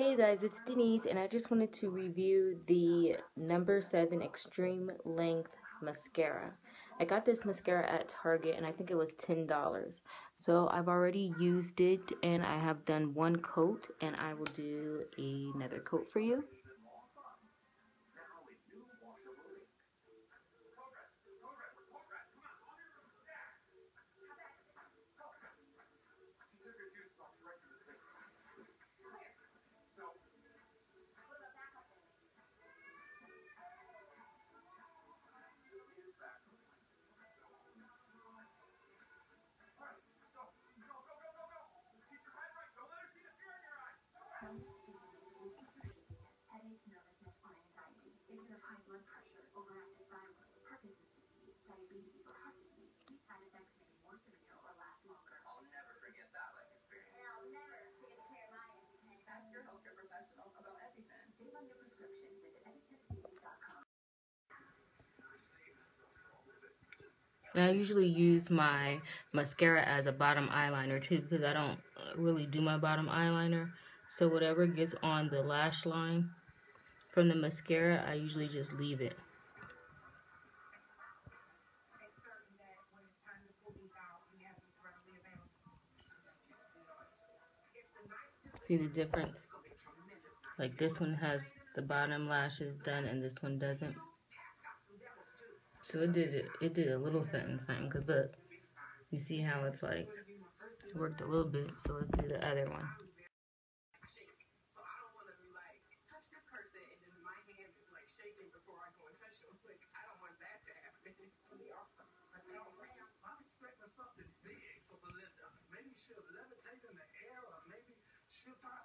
Hey guys, it's Denise and I just wanted to review the number 7 extreme length mascara. I got this mascara at Target and I think it was $10. So I've already used it and I have done one coat and I will do another coat for you. I usually use my mascara as a bottom eyeliner too because I don't uh, really do my bottom eyeliner. So whatever gets on the lash line from the mascara, I usually just leave it. See the difference? Like this one has the bottom lashes done and this one doesn't. So it did it, it did a little something something because look, you see how it's like worked a little bit. So let's do the other one.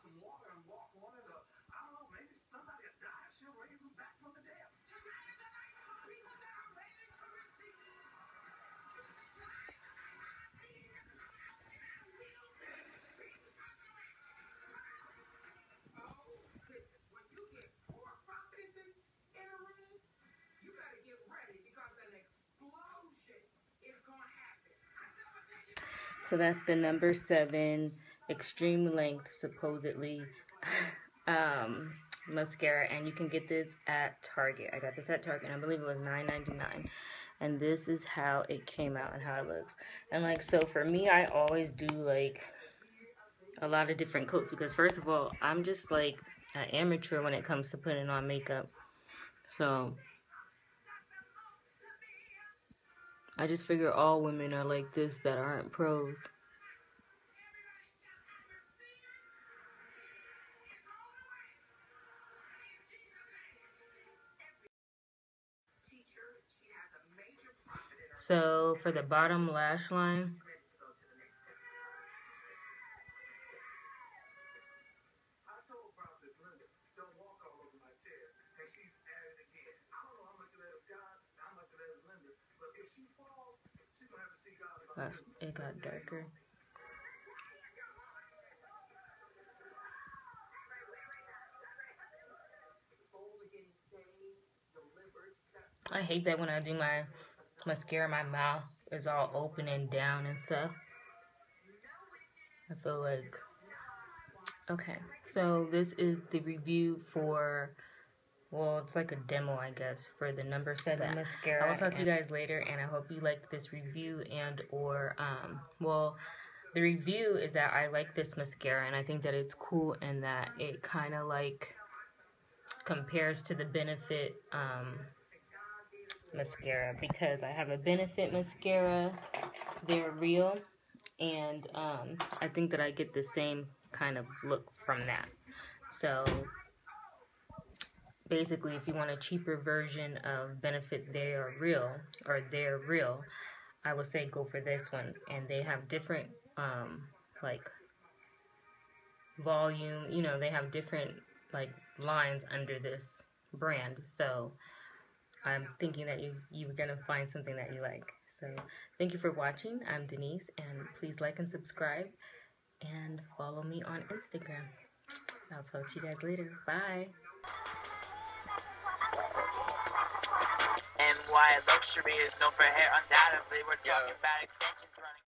some water So that's the number seven extreme length, supposedly, um, mascara. And you can get this at Target. I got this at Target. I believe it was $9.99. And this is how it came out and how it looks. And like, so for me, I always do like a lot of different coats. Because first of all, I'm just like an amateur when it comes to putting on makeup. So I just figure all women are like this that aren't pros. So for the bottom lash line, it got darker. I hate that when I do my mascara, my mouth is all open and down and stuff. I feel like... Okay, so this is the review for well, it's like a demo, I guess, for the number seven mascara. I will talk to you guys later, and I hope you liked this review and or, um, well, the review is that I like this mascara, and I think that it's cool and that it kind of, like, compares to the Benefit, um, mascara, because I have a Benefit mascara, they're real, and, um, I think that I get the same kind of look from that. So, basically if you want a cheaper version of benefit they are real or they're real i would say go for this one. And they have different um like volume you know they have different like lines under this brand. So i'm thinking that you you're gonna find something that you like. So thank you for watching. I'm denise and please like and subscribe and follow me on instagram. I'll talk to you guys later. Bye My Luxury is known for hair. Undoubtedly, we're talking about extensions running.